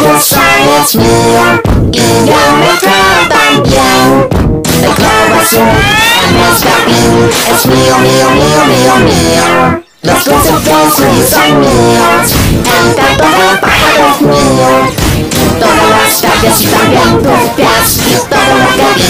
y yo me. El globo azul en nuestra jardín es mío, mío, mío, mío, mío. Los conceptos son míos, el canto del pájaro es mío. Todas las calles y también tus pies, todo lo que